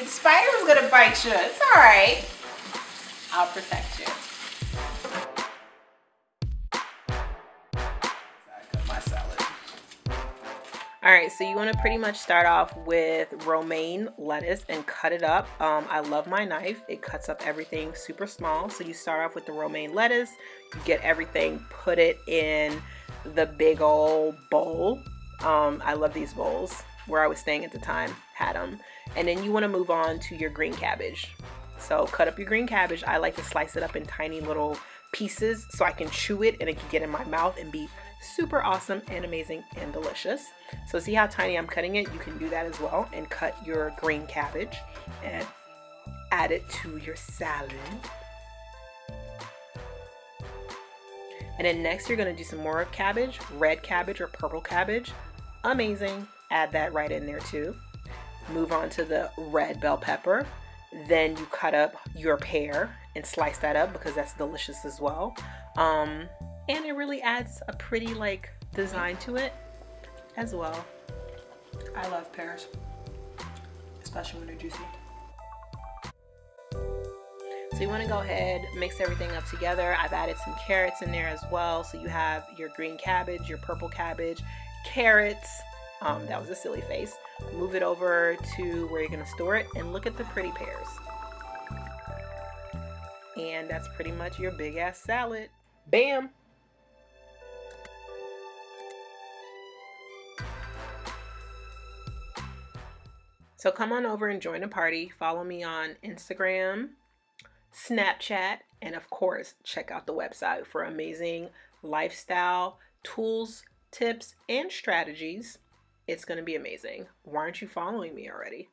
The spider was gonna bite you. It's all right. I'll protect you. All right, so you want to pretty much start off with romaine lettuce and cut it up. Um, I love my knife. It cuts up everything super small. So you start off with the romaine lettuce, you get everything, put it in the big old bowl. Um, I love these bowls. Where I was staying at the time had them. And then you want to move on to your green cabbage. So cut up your green cabbage. I like to slice it up in tiny little pieces so I can chew it and it can get in my mouth and be super awesome and amazing and delicious. So see how tiny I'm cutting it? You can do that as well and cut your green cabbage and add it to your salad. And then next you're gonna do some more of cabbage, red cabbage or purple cabbage. Amazing, add that right in there too. Move on to the red bell pepper. Then you cut up your pear and slice that up because that's delicious as well. Um, and it really adds a pretty like design to it as well. I love pears, especially when they're juicy. So you want to go ahead, mix everything up together. I've added some carrots in there as well. So you have your green cabbage, your purple cabbage, carrots. Um, that was a silly face. Move it over to where you're going to store it and look at the pretty pears. And that's pretty much your big ass salad. Bam! So come on over and join the party. Follow me on Instagram, Snapchat, and of course, check out the website for amazing lifestyle tools, tips, and strategies. It's going to be amazing. Why aren't you following me already?